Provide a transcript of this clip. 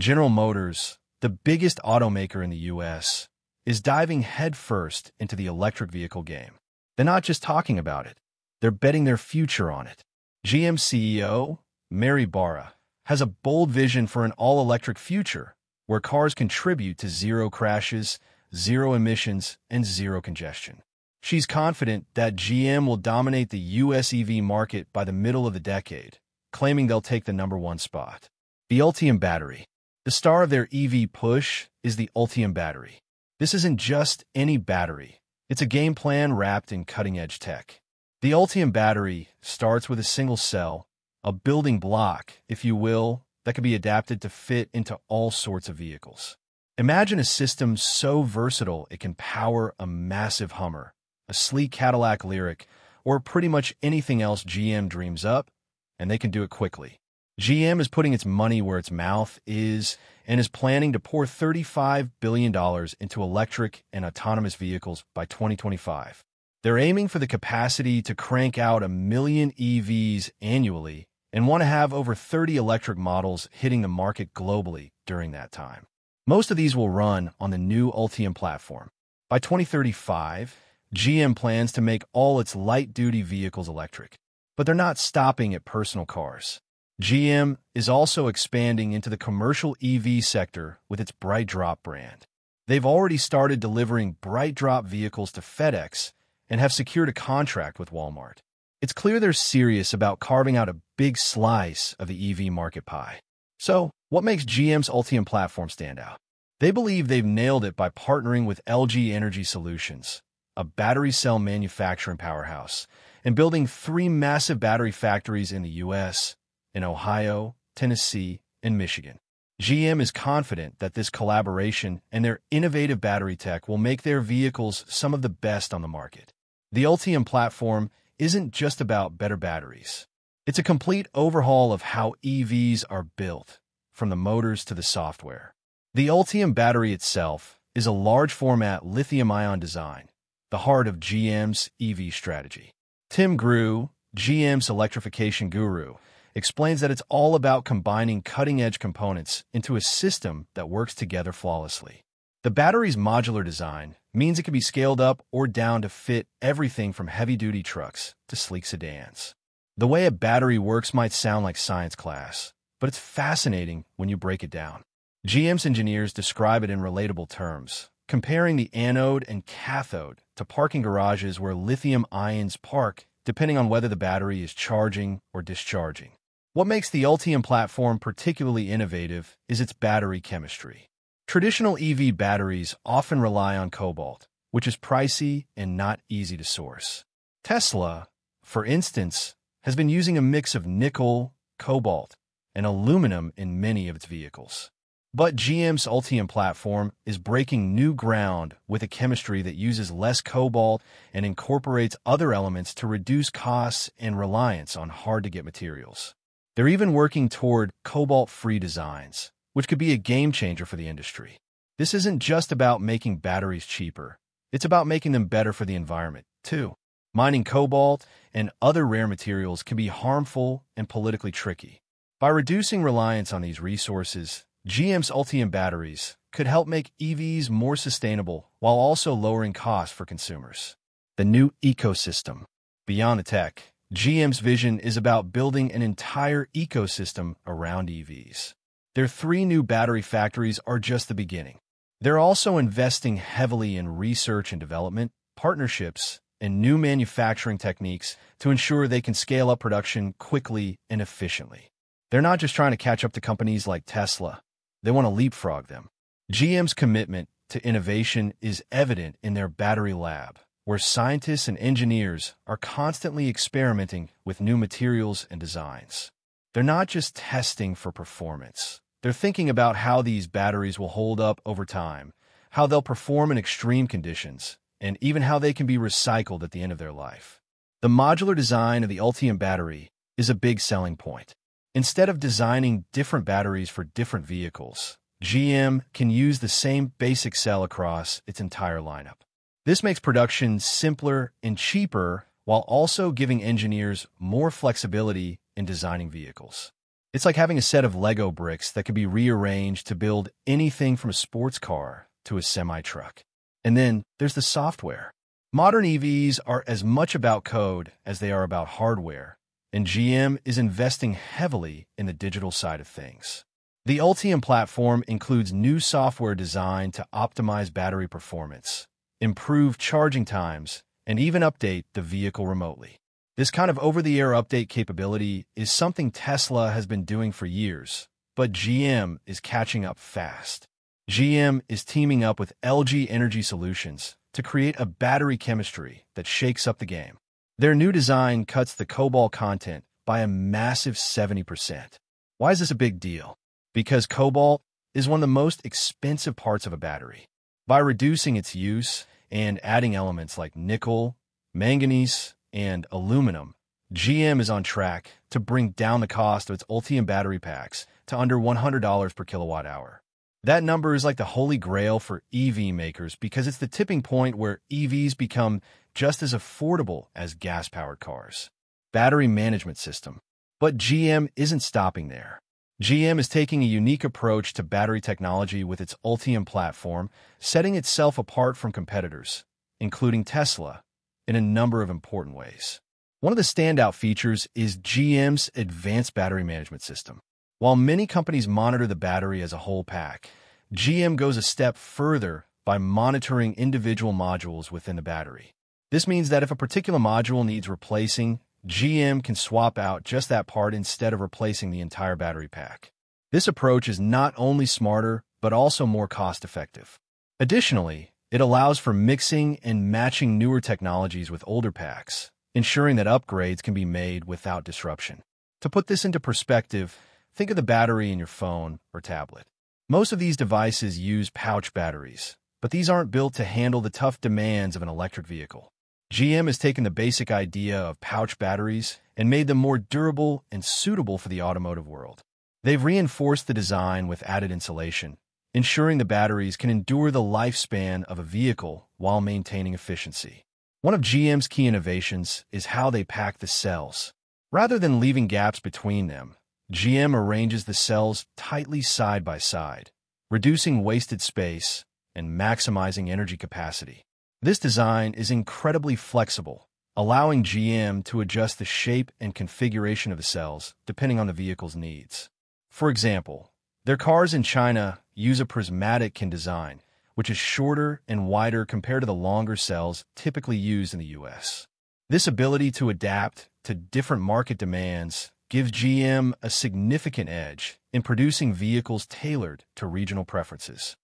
General Motors, the biggest automaker in the U.S., is diving headfirst into the electric vehicle game. They're not just talking about it, they're betting their future on it. GM CEO, Mary Barra, has a bold vision for an all-electric future where cars contribute to zero crashes, zero emissions, and zero congestion. She's confident that GM will dominate the US EV market by the middle of the decade, claiming they'll take the number one spot. The Ultium battery. The star of their EV push is the Ultium battery. This isn't just any battery. It's a game plan wrapped in cutting-edge tech. The Ultium battery starts with a single cell, a building block, if you will, that can be adapted to fit into all sorts of vehicles. Imagine a system so versatile it can power a massive Hummer, a sleek Cadillac Lyriq, or pretty much anything else GM dreams up, and they can do it quickly. GM is putting its money where its mouth is and is planning to pour $35 billion into electric and autonomous vehicles by 2025. They're aiming for the capacity to crank out a million EVs annually and want to have over 30 electric models hitting the market globally during that time. Most of these will run on the new Ultium platform. By 2035, GM plans to make all its light-duty vehicles electric, but they're not stopping at personal cars. GM is also expanding into the commercial EV sector with its BrightDrop brand. They've already started delivering BrightDrop vehicles to FedEx and have secured a contract with Walmart. It's clear they're serious about carving out a big slice of the EV market pie. So, what makes GM's Ultium platform stand out? They believe they've nailed it by partnering with LG Energy Solutions, a battery cell manufacturing powerhouse, and building three massive battery factories in the U.S., in Ohio, Tennessee, and Michigan. GM is confident that this collaboration and their innovative battery tech will make their vehicles some of the best on the market. The Ultium platform isn't just about better batteries. It's a complete overhaul of how EVs are built, from the motors to the software. The Ultium battery itself is a large format lithium ion design the heart of GM's EV strategy. Tim Grewe, GM's electrification guru, explains that it's all about combining cutting-edge components into a system that works together flawlessly. The battery's modular design means it can be scaled up or down to fit everything from heavy-duty trucks to sleek sedans. The way a battery works might sound like science class, but it's fascinating when you break it down. GM's engineers describe it in relatable terms, comparing the anode and cathode to parking garages where lithium ions park depending on whether the battery is charging or discharging. What makes the Ultium platform particularly innovative is its battery chemistry. Traditional EV batteries often rely on cobalt, which is pricey and not easy to source. Tesla, for instance, has been using a mix of nickel, cobalt, and aluminum in many of its vehicles. But GM's Ultium platform is breaking new ground with a chemistry that uses less cobalt and incorporates other elements to reduce costs and reliance on hard-to-get materials. They're even working toward cobalt-free designs, which could be a game changer for the industry. This isn't just about making batteries cheaper. It's about making them better for the environment, too. Mining cobalt and other rare materials can be harmful and politically tricky. By reducing reliance on these resources, GM's Ultium batteries could help make EVs more sustainable while also lowering costs for consumers. The new ecosystem. Beyond the tech, GM's vision is about building an entire ecosystem around EVs. Their three new battery factories are just the beginning. They're also investing heavily in research and development, partnerships, and new manufacturing techniques to ensure they can scale up production quickly and efficiently. They're not just trying to catch up to companies like Tesla they want to leapfrog them. GM's commitment to innovation is evident in their battery lab, where scientists and engineers are constantly experimenting with new materials and designs. They're not just testing for performance. They're thinking about how these batteries will hold up over time, how they'll perform in extreme conditions, and even how they can be recycled at the end of their life. The modular design of the Ultium battery is a big selling point. Instead of designing different batteries for different vehicles, GM can use the same basic cell across its entire lineup. This makes production simpler and cheaper while also giving engineers more flexibility in designing vehicles. It's like having a set of Lego bricks that could be rearranged to build anything from a sports car to a semi-truck. And then there's the software. Modern EVs are as much about code as they are about hardware, and GM is investing heavily in the digital side of things. The Ultium platform includes new software designed to optimize battery performance, improve charging times, and even update the vehicle remotely. This kind of over-the-air update capability is something Tesla has been doing for years, but GM is catching up fast. GM is teaming up with LG Energy Solutions to create a battery chemistry that shakes up the game. Their new design cuts the cobalt content by a massive 70%. Why is this a big deal? Because cobalt is one of the most expensive parts of a battery. By reducing its use and adding elements like nickel, manganese, and aluminum, GM is on track to bring down the cost of its Ultium battery packs to under $100 per kilowatt hour. That number is like the holy grail for EV makers because it's the tipping point where EVs become just as affordable as gas-powered cars. Battery Management System. But GM isn't stopping there. GM is taking a unique approach to battery technology with its Ultium platform, setting itself apart from competitors, including Tesla, in a number of important ways. One of the standout features is GM's advanced battery management system. While many companies monitor the battery as a whole pack, GM goes a step further by monitoring individual modules within the battery. This means that if a particular module needs replacing, GM can swap out just that part instead of replacing the entire battery pack. This approach is not only smarter, but also more cost-effective. Additionally, it allows for mixing and matching newer technologies with older packs, ensuring that upgrades can be made without disruption. To put this into perspective, think of the battery in your phone or tablet. Most of these devices use pouch batteries, but these aren't built to handle the tough demands of an electric vehicle. GM has taken the basic idea of pouch batteries and made them more durable and suitable for the automotive world. They've reinforced the design with added insulation, ensuring the batteries can endure the lifespan of a vehicle while maintaining efficiency. One of GM's key innovations is how they pack the cells. Rather than leaving gaps between them, GM arranges the cells tightly side by side, reducing wasted space and maximizing energy capacity. This design is incredibly flexible, allowing GM to adjust the shape and configuration of the cells depending on the vehicle's needs. For example, their cars in China use a prismatic kin design, which is shorter and wider compared to the longer cells typically used in the US. This ability to adapt to different market demands gives GM a significant edge in producing vehicles tailored to regional preferences.